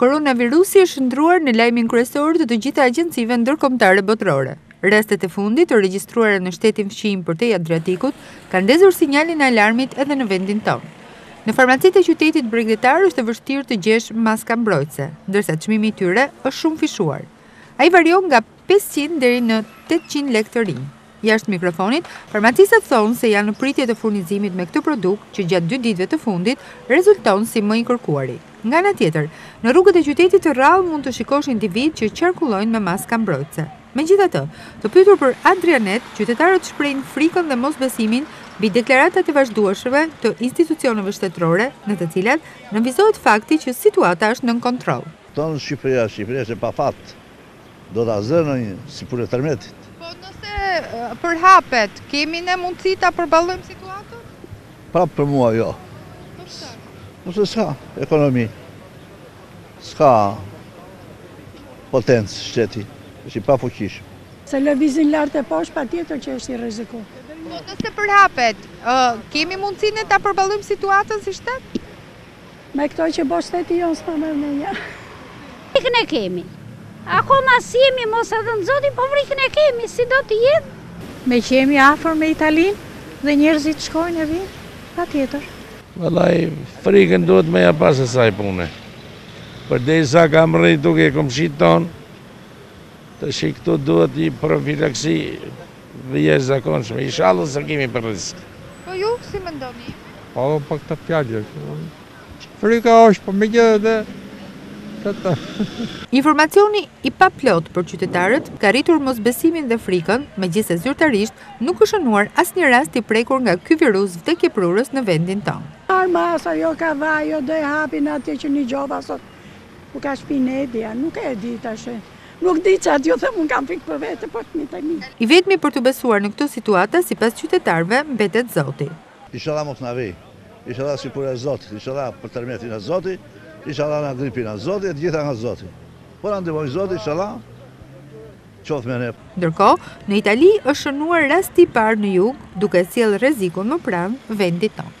Koronavirusi është shndërruar në lajmin kryesor të të gjitha agjencive ndërkombëtare botërore. Rastet e fundit të regjistruara në shtetin fqinj përtej Adriatikut kanë ndezur sinjalin e alarmit edhe në vendin tonë. Në farmacitë e qytetit bregdetar është e vështirë të gjesh maska mbrojtëse, ndërsa çmimi i tyre është shumëfishuar. Ai varion nga pesëqind deri në tetëqind lekë të reja. Jashtë mikrofonit, farmacistët thonë se janë në pritje të furnizimit me këtë produkt që gjatë dy ditëve të fundit rezulton si më i kërkuari. Nga ana tjetër, në rrugët e qytetit tepër rrallë mund të shikosh individë që qarkullojnë me maska mbrojtëse. Megjithatë, të pyetur për Adrianet, qytetarët shprehin frikën dhe mosbesimin mbi deklaratat e vazhdueshme të institucioneve shtetërore, në të cilat nënvizohet fakti që situata është nën kontroll. Thonë Shqipëria, Shqipëria është e pafatë, Do ta zë në një sipër e tërmetit. Po nëse përhapet, kemi ne mundësi ta përballojmë situatën? Prapë për mua jo. Përse? Po se s'ka ekonomi. S'ka potencë shteti, është i pafuqishëm. Se lëvizin lart e poshtë patjetër që është i rrezikuar. Po nëse përhapet, kemi mundësi ne ta përballojmë situatën si shtet? Me këto që bo shteti jonë s'ma merr menja. Frikën e kemi. Akoma s'jemi mos e dhëntë Zoti, po frikën e kemi, si do të jetë. Meqë jemi afër me Italinë dhe njerëzit shkojnë e vijnë, patjetër. Vallai, frikën duhet me ja pas asaj pune. Përderisa ka mrrit te komshitë tanë, tashi këtu duhet një profilaksi E jashtëzakonshme, ishalla s'e kemi për rrezik. Po ju si mendoni? Po po këtë fjalë është. Frika është, po megjithatë këtë. Informacioni i paplotë për qytetarët ka rritur mosbesimin dhe frikën, megjithëse zyrtarisht nuk është shënuar asnjë rast i prekur nga ky virus vdekjeprurës në vendin tonë. Armasa, jo kava, jo do e hapin atje që dëgjova sot. Ku ka shpi Nedia, nuk e di tash. Nuk di çfarë t'ju them, unë kam frikë për vete, për fëmijët e mi. I vetmi për t'u besuar në këto situata sipas qytetarëve mbetet Zoti. Ishalla mos na vij ishalla si puna e zot ishalla për tërmetin nga zoti ishalla nga gripi nga zoti e të gjitha nga zoti po na ndihmoftë zoti ishalla qoftë me ne Ndërkohë, në Itali është shënuar rasti i parë në jug, duke e sjellë rrezikun më pranë vendit tonë.